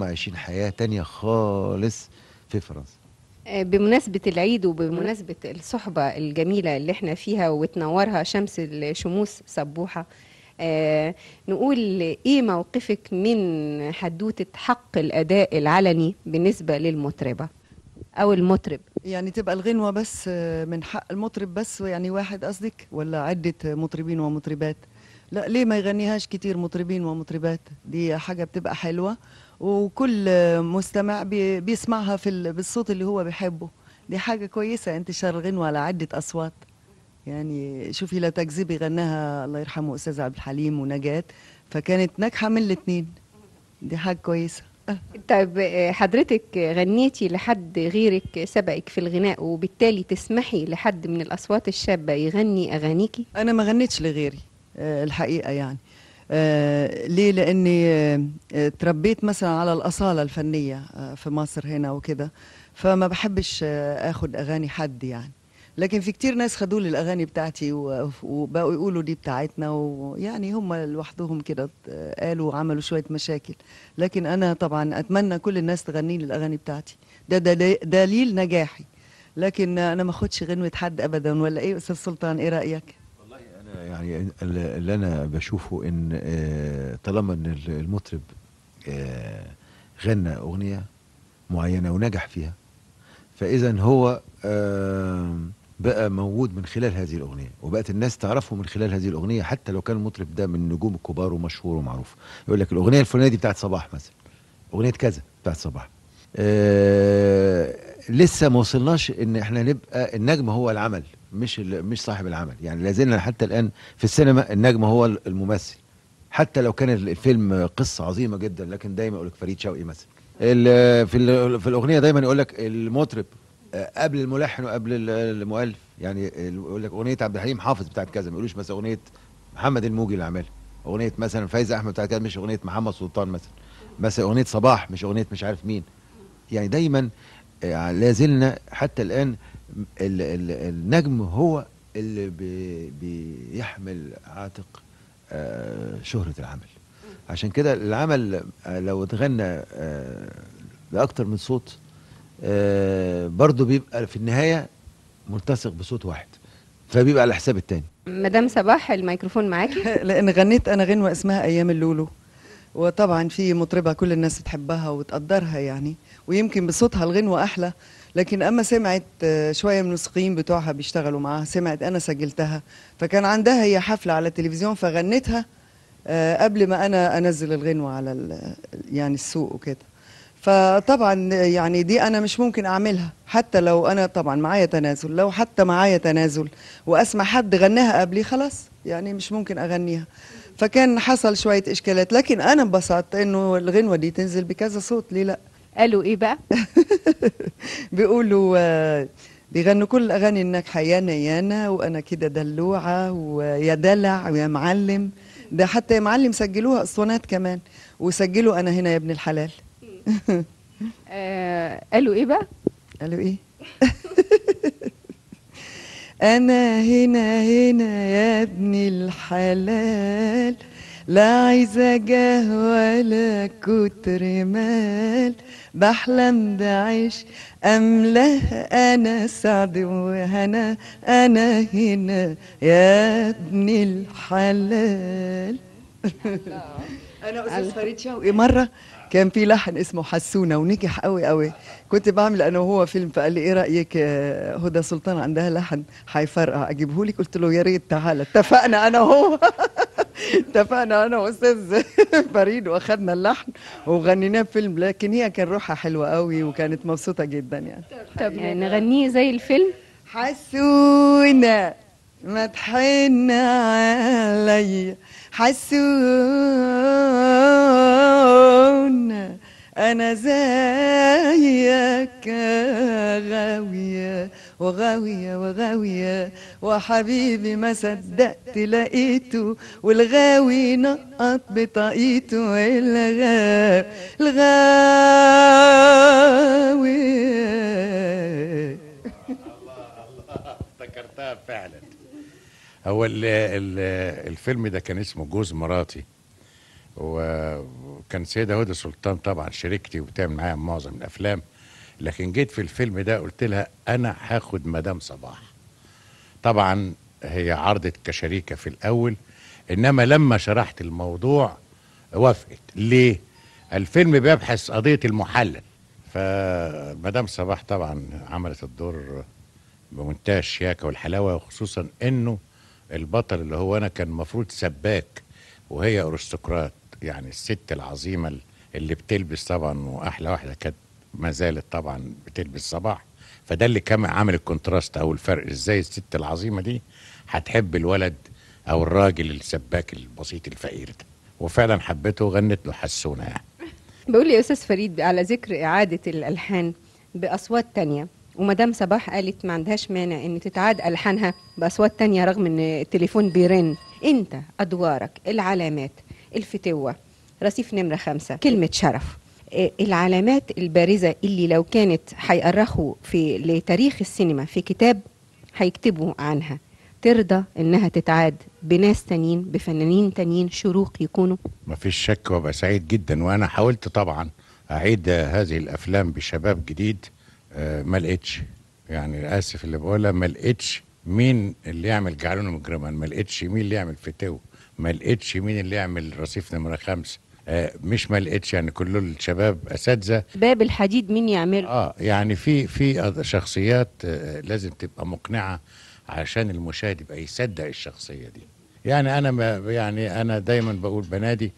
هم عايشين حياة تانية خالص في فرنسا. آه، بمناسبة العيد وبمناسبة الصحبة الجميلة اللي إحنا فيها وتنورها شمس الشموس سبوحة آه نقول إيه موقفك من حدوتة حق الأداء العلني بالنسبة للمطربة أو المطرب؟ يعني تبقى الغنوة بس آه، من حق المطرب بس يعني واحد قصدك ولا عدة مطربين ومطربات؟ لا ليه ما يغنيهاش كتير مطربين ومطربات؟ دي حاجة بتبقى حلوة. وكل مستمع بي- بيسمعها في ال- بالصوت اللي هو بيحبه. دي حاجة كويسة انتشار الغنوة على عدة أصوات. يعني شوفي لا تكذبي غناها الله يرحمه أستاذ عبد الحليم ونجاة. فكانت ناجحة من الاتنين. دي حاجة كويسة. طيب آه، حضرتك غنيتي لحد غيرك سبقك في الغناء وبالتالي تسمحي لحد من الأصوات الشابة يغني أغانيكي؟ أنا ما غنيتش لغيري آه، الحقيقة يعني. ليه؟ لأني آه، آه، تربيت مثلا على الأصالة الفنية آه، في مصر هنا وكده فما بحبش آه، آخد أغاني حد يعني. لكن في كتير ناس خدوا لي الأغاني بتاعتي وبقوا يقولوا دي بتاعتنا ويعني هم لوحدهم كده آه، قالوا وعملوا شوية مشاكل. لكن أنا طبعا أتمنى كل الناس تغني لي الأغاني بتاعتي. ده دلي- دليل نجاحي. لكن أنا ما أخدش غنوة حد ابدا ولا إيه؟ أستاذ سلطان إيه رأيك؟ يعني ال- اللي أنا بشوفه إن آه، طالما إن ال- المطرب آه، غنى أغنية معينة ونجح فيها فاذا هو آه، بقى موجود من خلال هذه الأغنية وبقت الناس تعرفه من خلال هذه الأغنية حتى لو كان المطرب ده من النجوم الكبار ومشهور ومعروف. يقول لك الأغنية الفلانية دي بتاعت صباح مثلا أغنية كذا بتاعت صباح. آه لسه ما وصلناش إن إحنا نبقى النجم هو العمل. مش مش صاحب العمل. يعني لازلنا حتى الآن في السينما النجم هو ال- الممثل. حتى لو كان الفيلم قصة عظيمة جدا لكن دايما يقول لك فريد شوقي مثلا. في في الأغنية دايما يقول لك المطرب آه، قبل الملحن وقبل ال- المؤلف. يعني يقول لك أغنية عبد الحليم حافظ بتاعت كذا. ما يقولوش مثلا أغنية محمد الموجي اللي عاملها أغنية مثلا فايزه أحمد بتاعت كذا مش أغنية محمد سلطان مثلا. مثلا أغنية صباح مش أغنية مش عارف مين. يعني دايما آه، لازلنا حتى الآن ال ال النجم هو اللي بي بيحمل عاتق آه، شهرة العمل. عشان كده العمل آه، لو اتغنى آه، بأكتر من صوت برضه بيبقى في النهاية ملتصق بصوت واحد فبيبقى على حساب التاني. مدام صباح الميكروفون معاكي؟ لأن غنيت أنا غنوه اسمها أيام اللولو. وطبعا في مطربة كل الناس بتحبها وتقدرها يعني ويمكن بصوتها الغنوة أحلى. لكن أما سمعت آه، شوية من الموسيقيين بتوعها بيشتغلوا معاها. سمعت أنا سجلتها. فكان عندها هي حفلة على التلفزيون فغنيتها آه، قبل ما أنا أنزل الغنوة على يعني السوق وكده. فطبعا يعني دي أنا مش ممكن أعملها. حتى لو أنا طبعا معايا تنازل لو حتى معايا تنازل وأسمع حد غناها قبلي خلاص يعني مش ممكن أغنيها. فكان حصل شوية إشكالات. لكن أنا انبسطت إنه الغنوة دي تنزل بكذا صوت ليه لأ؟ قالوا إيه بقى؟ بيقولوا آه، بيغنوا كل الاغاني الناجحة يانا يانا وأنا كده دلوعة ويا دلع ويا معلم. ده حتى يا معلم سجلوها أسطوانات كمان وسجلوا أنا هنا يا ابن الحلال. آه قالوا إيه بقى؟ قالوا إيه؟ أنا هنا هنا يا ابن الحلال. لا عايزة جاه ولا كتر مال. بحلم بعيش أملاه أنا سعد وهنا أنا هنا يا ابن الحلال. أنا أستاذ فريد شوقي. مرة كان في لحن اسمه حسونة ونجح قوي قوي كنت بعمل أنا وهو فيلم فقال لي إيه رأيك آه، هدى سلطان عندها لحن هيفرقع اجيبه لك قلت له يا ريت تعالى اتفقنا أنا وهو. اتفقنا أنا وأستاذ فريد واخدنا اللحن وغنيناه بفيلم لكن هي كان روحها حلوة قوي وكانت مبسوطة جدا يعني. طب نغنيه زي الفيلم؟ حسونة ما تحن عليا حسونة أنا زيك غاوية. وغاوية وغاوية. وحبيبي ما صدقت لقيته والغاوي نقط بطاقيته الغاوي الغاوي. افتكرتها فعلا. هو ال ال الفيلم ده كان اسمه جوز مراتي. وكان سيدة هدى سلطان طبعا شريكتي وبتعمل معايا معظم الأفلام. لكن جيت في الفيلم ده قلت لها أنا هاخد مدام صباح. طبعا هي عرضت كشريكة في الأول إنما لما شرحت الموضوع وافقت. ليه؟ الفيلم بيبحث قضية المحلل. فمدام صباح طبعا عملت الدور بمنتهى الشياكه والحلاوة وخصوصا إنه البطل اللي هو أنا كان المفروض سباك وهي أرستقراط يعني الست العظيمة اللي بتلبس طبعا وأحلى واحدة كانت ما زالت طبعا بتلبس صباح. فده اللي كان عامل ال contrast أو الفرق إزاي الست العظيمة دي هتحب الولد أو الراجل السباك البسيط الفقير ده. وفعلا حبته وغنت له حسونة يعني. بقول يا أستاذ فريد على ذكر إعادة الألحان بأصوات تانية ومدام صباح قالت ما عندهاش مانع إن تتعاد ألحانها بأصوات تانية رغم إن التليفون بيرن. أنت أدوارك العلامات الفتوة رصيف نمرة خمسة كلمة شرف. العلامات البارزة اللي لو كانت هيأرخوا في لتاريخ السينما في كتاب هيكتبوا عنها. ترضى إنها تتعاد بناس تانيين بفنانين تانيين شروق يكونوا. ما فيش شك وأبقى سعيد جدا. وأنا حاولت طبعا أعيد هذه الأفلام بشباب جديد. آه، ما لقيتش. يعني اسف اللي بقولها ما لقيتش مين اللي يعمل جعلون مجرما. ما لقيتش مين اللي يعمل فتو ما لقيتش مين اللي يعمل رصيف نمرة خمسة. آه، مش ما لقيتش يعني كل الشباب أساتذة. باب الحديد مين يعمله؟ آه يعني في في شخصيات آه، لازم تبقى مقنعة عشان المشاهد يبقى يصدق الشخصية دي. يعني أنا ما يعني أنا دايما بقول بنادي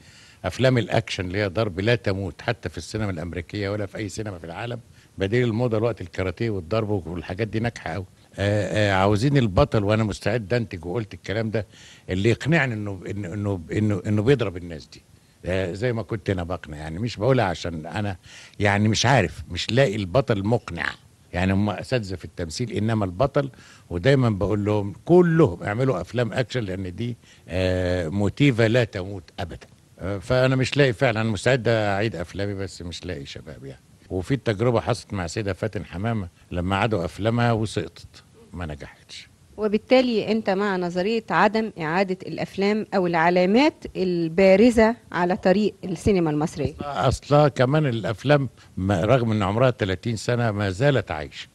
أفلام الأكشن اللي هي ضرب لا تموت حتى في السينما الأمريكية ولا في أي سينما في العالم بديل الموضة الوقت الكاراتيه والضرب والحاجات دي ناجحة قوي آه آه عاوزين البطل وأنا مستعد أنتج وقلت الكلام ده اللي يقنعني إنه إنه إنه إنه, إنه بيضرب الناس دي. آه، زي ما كنت أنا بقنع. يعني مش بقولها عشان أنا يعني مش عارف مش لاقي البطل مقنع. يعني هم أساتذة في التمثيل إنما البطل ودايما بقول لهم كلهم اعملوا أفلام أكشن لأن دي آه، موتيفا لا تموت ابدا. آه، فأنا مش لاقي فعلا مستعد أعيد أفلامي بس مش لاقي شباب يعني. وفي التجربة حصلت مع سيدة فاتن حمامة لما عادوا أفلامها وسقطت ما نجحتش. وبالتالي أنت مع نظرية عدم إعادة الأفلام أو العلامات البارزة على طريق السينما المصرية. أصلا كمان الأفلام رغم إن عمرها 30 سنة ما زالت عايشة.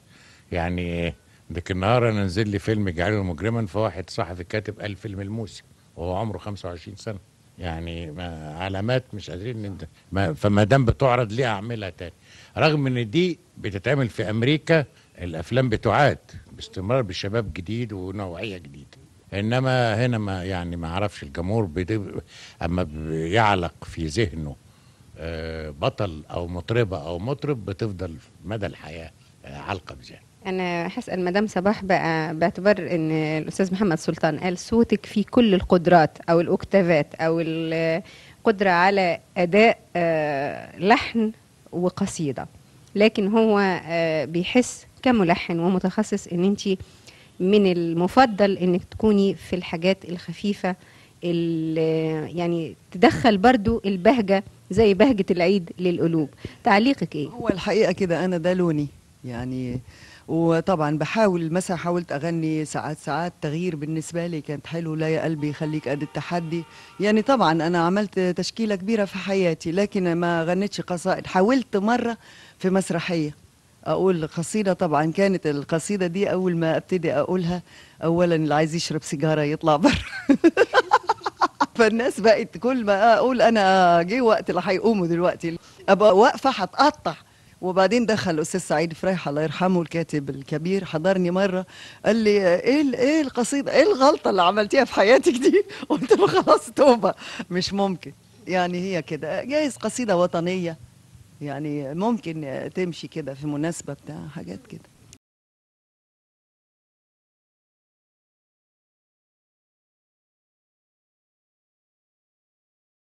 يعني ديك النهار أنا نزل لي فيلم جعله مجرما فواحد صحفي كاتب قال فيلم الموسم وهو عمره 25 سنة. يعني ما علامات مش قادرين فما دام بتعرض ليه أعملها تاني؟ رغم إن دي بتتعمل في أمريكا الأفلام بتعاد باستمرار بشباب جديد ونوعية جديدة. إنما هنا ما يعني ما أعرفش الجمهور أما بيعلق في ذهنه آه، بطل أو مطربة أو مطرب بتفضل مدى الحياة آه، علقة بذهنه. أنا هسال مدام صباح بقى باعتبار إن الأستاذ محمد سلطان قال صوتك فيه كل القدرات أو الأوكتافات أو القدره على أداء آه، لحن وقصيدة. لكن هو آه، بيحس كملحن ومتخصص إن أنت من المفضل إنك تكوني في الحاجات الخفيفة يعني تدخل برضو البهجة زي بهجة العيد للقلوب. تعليقك إيه؟ هو الحقيقة كده أنا ده لوني. يعني. وطبعا بحاول مثلا حاولت أغني ساعات ساعات تغيير بالنسبة لي كانت حلو لا يا قلبي خليك قد التحدي. يعني طبعا أنا عملت تشكيلة كبيرة في حياتي لكن ما غنيتش قصائد. حاولت مرة في مسرحية. أقول قصيدة طبعا كانت القصيدة دي أول ما أبتدي أقولها اولا اللي عايز يشرب سيجارة يطلع بره. فالناس بقت كل ما أقول أنا جه وقت اللي هيقوموا دلوقتي. أبقى واقفة هتقطع. وبعدين دخل الأستاذ سعيد فريح الله يرحمه الكاتب الكبير. حضرني مرة قال لي إيه إيه القصيده إيه الغلطة اللي عملتيها في حياتك دي؟ قلت له خلاص توبة. مش ممكن. يعني هي كده جايز قصيدة وطنية يعني ممكن تمشي كده في مناسبة بتاع حاجات كده.